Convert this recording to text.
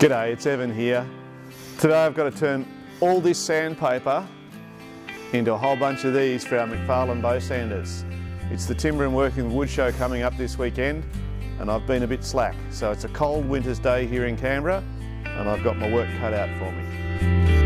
G'day, it's Evan here. Today I've got to turn all this sandpaper into a whole bunch of these for our MacFarlane Bowsanders. It's the Timber and Working Wood show coming up this weekend and I've been a bit slack. So it's a cold winter's day here in Canberra and I've got my work cut out for me.